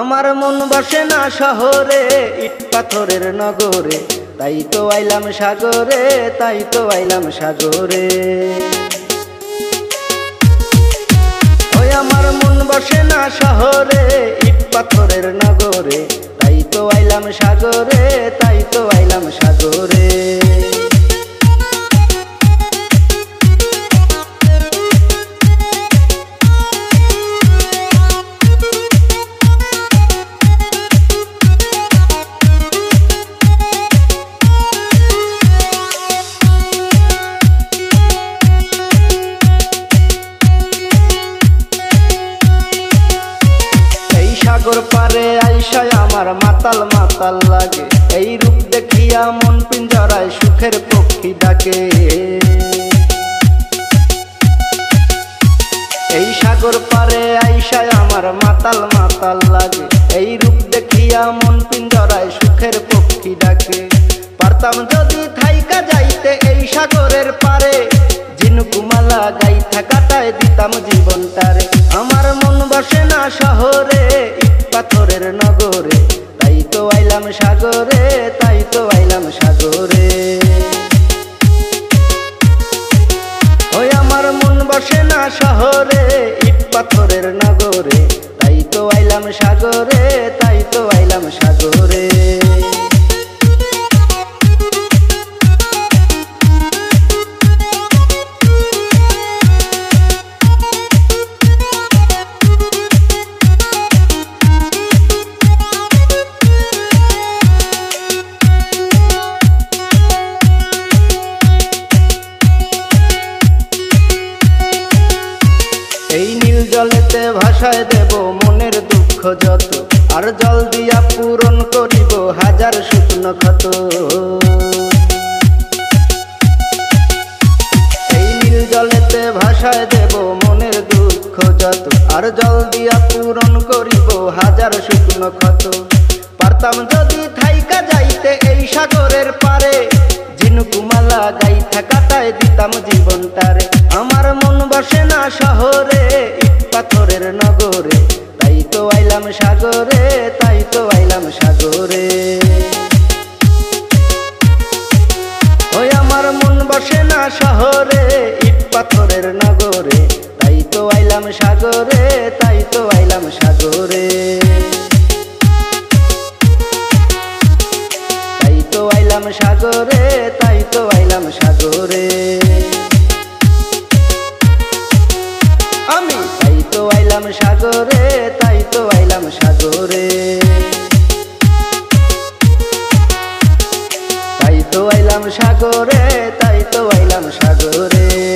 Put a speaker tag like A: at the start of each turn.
A: আমার মন বসে না শহরে, ইট পাথরের নগরে। তাই তো আইলাম সাগরে, তাই তো আইলাম সাগরে। ওই আমার মন বসে না শহরে, ইট পাথরের নগরে। তাই তো আইলাম সাগরে, তাই তো সাগর পারে আইসায় আমার মাতাল মাতাল লাগে। এই রূপ দেখিয়া মন পিঞ্জরায় সুখের পক্ষী ডাকে। এই সাগর পারে আইসায় আমার মাতাল মাতাল লাগে। এই রূপ দেখিয়া মন পিঞ্জরায় সুখের পক্ষী ডাকে। পারতাম যদি থাইকা যাইতে এই সাগরের পারে। ঝিনুকুমালা গাইথা কাটায় দিতাম জীবনটারে। আমার বসে না শহরে ইট পাথরের নগরে। তাই তো আইলাম সাগরে তাই তো আইলাম সাগরে। এই নীল জলেতে ভাষায় দেব মনের দুঃখ যত, আর জল দিয়া পূরণ করিব হাজার শুকনো ক্ষত। এই নীল জলেতে ভাষায় দেব মনের দুঃখ যত, আর জল দিয়া পূরণ করিব হাজার শুকনো ক্ষত। পারতাম যদি থাইকা যাইতে এই সাগরের পারে ঝিনুকুমালা গাইথা কাটায় দিতাম জীবনটারে আমার মন বসে শহরে, ইট পাথরের নগরে। তাই তো আইলাম সাগরে, তাই তো আইলাম সাগরে। তাই তো আইলাম সাগরে, তাই তো আইলাম সাগরে। আমি তাই তো আইলাম সাগরে তো আইলাম সাগরে তাই তো আইলাম সাগরে।